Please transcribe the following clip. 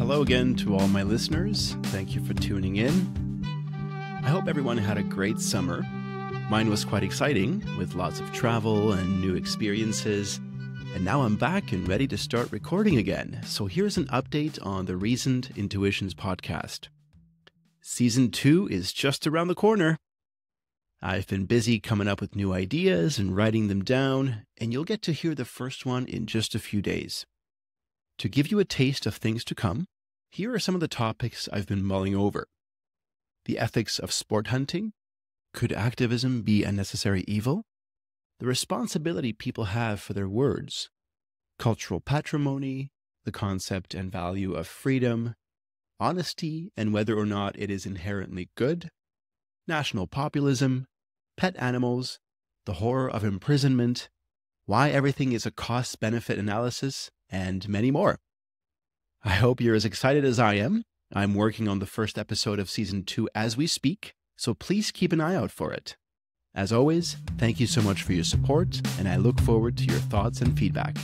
hello again to all my listeners. Thank you for tuning in. I hope everyone had a great summer. Mine was quite exciting, with lots of travel and new experiences. And now I'm back and ready to start recording again. So here's an update on the Reasoned Intuitions podcast. Season 2 is just around the corner. I've been busy coming up with new ideas and writing them down, and you'll get to hear the first one in just a few days. To give you a taste of things to come, here are some of the topics I've been mulling over. The ethics of sport hunting. Could activism be a necessary evil? The responsibility people have for their words, cultural patrimony, the concept and value of freedom, honesty and whether or not it is inherently good, national populism, pet animals, the horror of imprisonment, why everything is a cost benefit analysis, and many more. I hope you're as excited as I am. I'm working on the first episode of season two as we speak, so please keep an eye out for it. As always, thank you so much for your support, and I look forward to your thoughts and feedback.